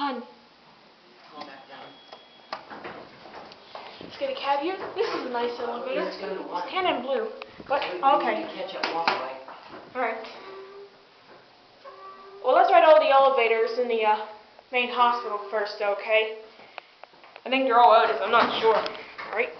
Hun. Back down. Let's get a cab here. This is a nice elevator. It's tan and blue. But, oh, okay. Alright. Well, let's ride all the elevators in the uh, main hospital first, okay? I think they're all out, I'm not sure. Alright?